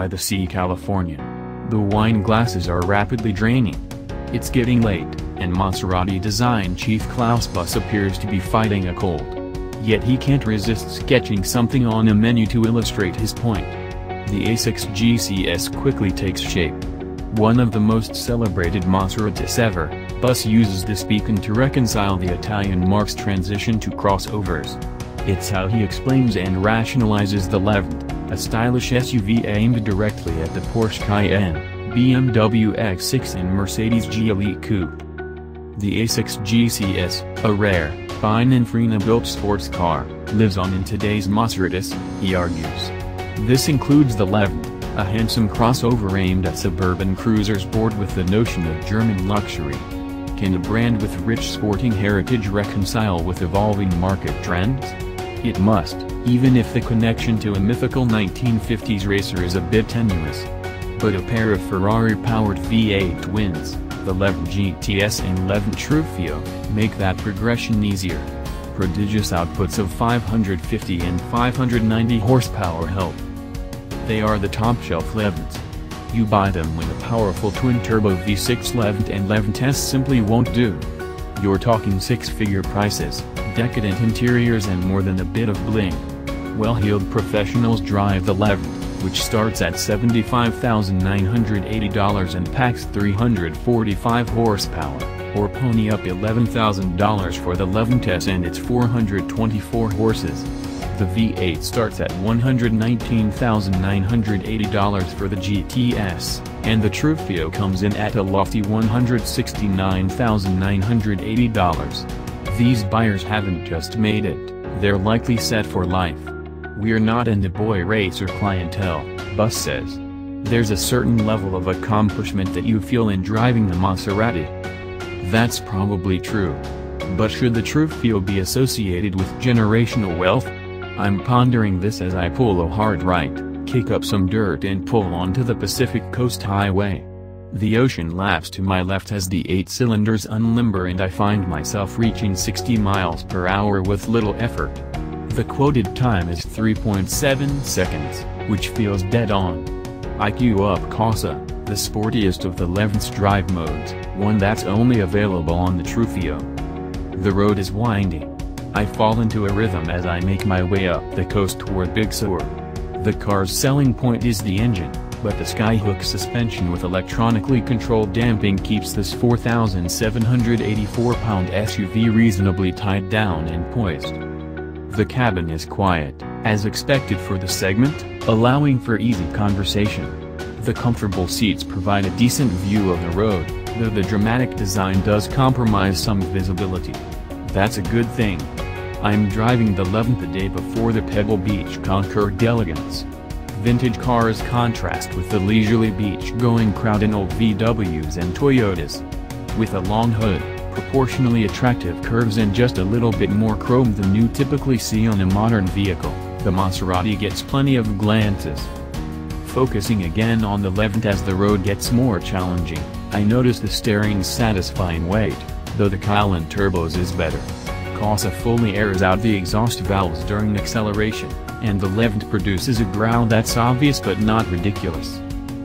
by the Sea California. The wine glasses are rapidly draining. It's getting late, and Maserati design chief Klaus Busse appears to be fighting a cold. Yet he can't resist sketching something on a menu to illustrate his point. The A6 GCS quickly takes shape. One of the most celebrated Maseratis ever, Busse uses this beacon to reconcile the Italian marque's transition to crossovers. It's how he explains and rationalizes the Levante, a stylish SUV aimed directly at the Porsche Cayenne, BMW X6 and Mercedes GLE Coupe. The A6 GCS, a rare, fine and Pininfarina-built sports car, lives on in today's Maseratis, he argues. This includes the Levante, a handsome crossover aimed at suburban cruisers bored with the notion of German luxury. Can a brand with rich sporting heritage reconcile with evolving market trends? It must, even if the connection to a mythical 1950s racer is a bit tenuous. But a pair of Ferrari-powered V8 twins, the Levante GTS and Levante Trofeo, make that progression easier. Prodigious outputs of 550 and 590 horsepower help. They are the top-shelf Levantes. You buy them when a powerful twin-turbo V6 Levante and Levante S simply won't do. You're talking six-figure prices, decadent interiors and more than a bit of bling. Well-heeled professionals drive the Levante, which starts at $75,980 and packs 345 horsepower, or pony up $11,000 for the Levante S and its 424 horses. The V8 starts at $119,980 for the GTS, and the Trofeo comes in at a lofty $169,980. These buyers haven't just made it, they're likely set for life. We're not in the boy racer clientele, Busse says. There's a certain level of accomplishment that you feel in driving the Maserati. That's probably true. But should the Trofeo be associated with generational wealth? I'm pondering this as I pull a hard right, kick up some dirt and pull onto the Pacific Coast Highway. The ocean laps to my left as the eight cylinders unlimber and I find myself reaching 60 miles per hour with little effort. The quoted time is 3.7 seconds, which feels dead on. I queue up Corsa, the sportiest of the Levante's drive modes, one that's only available on the Trofeo. The road is windy. I fall into a rhythm as I make my way up the coast toward Big Sur. The car's selling point is the engine, but the Skyhook suspension with electronically controlled damping keeps this 4,784-pound SUV reasonably tied down and poised. The cabin is quiet, as expected for the segment, allowing for easy conversation. The comfortable seats provide a decent view of the road, though the dramatic design does compromise some visibility. That's a good thing. I'm driving the Levante the day before the Pebble Beach Concours d'Elegance. Vintage cars contrast with the leisurely beach-going crowd in old VWs and Toyotas. With a long hood, proportionally attractive curves and just a little bit more chrome than you typically see on a modern vehicle, the Maserati gets plenty of glances. Focusing again on the Levante as the road gets more challenging, I notice the steering's satisfying weight, though the Cayenne Turbo's is better. Corsa fully airs out the exhaust valves during acceleration, and the Levante produces a growl that's obvious but not ridiculous.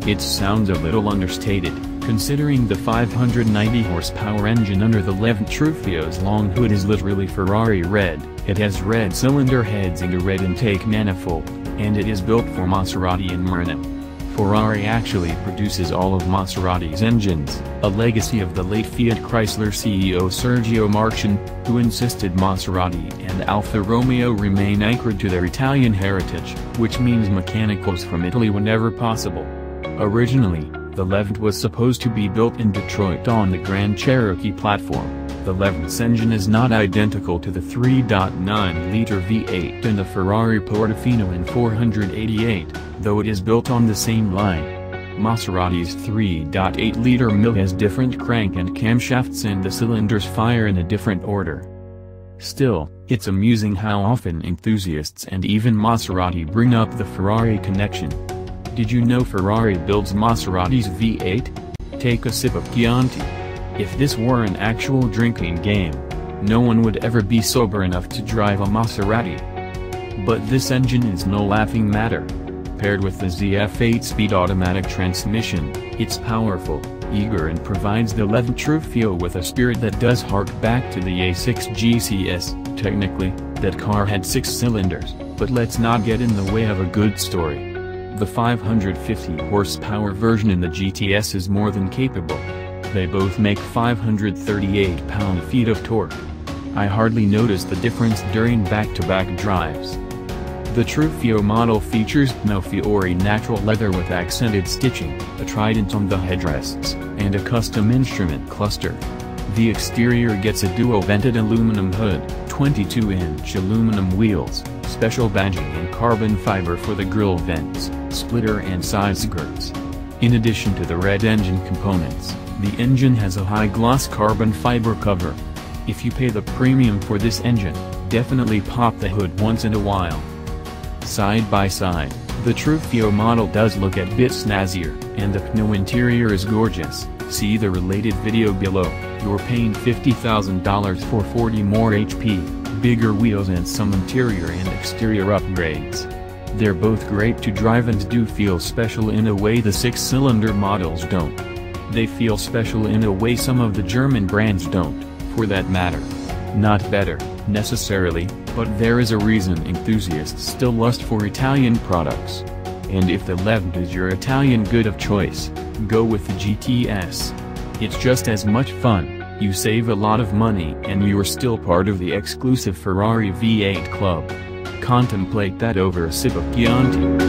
It sounds a little understated, considering the 590 horsepower engine under the Levante Trofeo's long hood is literally Ferrari red, it has red cylinder heads and a red intake manifold, and it is built for Maserati and Maranello. Ferrari actually produces all of Maserati's engines, a legacy of the late Fiat Chrysler CEO Sergio Marchionne, who insisted Maserati and Alfa Romeo remain anchored to their Italian heritage, which means mechanicals from Italy whenever possible. Originally, the Levante was supposed to be built in Detroit on the Grand Cherokee platform. The Levante's engine is not identical to the 3.9-liter V8 in the Ferrari Portofino in 488, though it is built on the same line. Maserati's 3.8-liter mill has different crank and camshafts and the cylinders fire in a different order. Still, it's amusing how often enthusiasts and even Maserati bring up the Ferrari connection. Did you know Ferrari builds Maserati's V8? Take a sip of Chianti. If this were an actual drinking game, no one would ever be sober enough to drive a Maserati. But this engine is no laughing matter. Paired with the ZF 8-speed automatic transmission, it's powerful, eager and provides the level true feel with a spirit that does hark back to the A6 GCS. Technically, that car had six cylinders, but let's not get in the way of a good story. The 550 horsepower version in the GTS is more than capable. They both make 538 pound-feet of torque. I hardly noticed the difference during back-to-back -back drives. The Trofeo model features Fiore natural leather with accented stitching, a trident on the headrests, and a custom instrument cluster. The exterior gets a dual-vented aluminum hood, 22-inch aluminum wheels, special badging and carbon fiber for the grille vents, splitter and side skirts. In addition to the red engine components, the engine has a high-gloss carbon fiber cover. If you pay the premium for this engine, definitely pop the hood once in a while. Side by side, the Trofeo model does look a bit snazzier, and the Pieno interior is gorgeous, see the related video below, you're paying $50,000 for 40 more HP bigger wheels and some interior and exterior upgrades. They're both great to drive and do feel special in a way the six-cylinder models don't. They feel special in a way some of the German brands don't, for that matter. Not better, necessarily, but there is a reason enthusiasts still lust for Italian products. And if the Levante is your Italian good of choice, go with the GTS. It's just as much fun. You save a lot of money and you're still part of the exclusive Ferrari V8 club. Contemplate that over a sip of Chianti.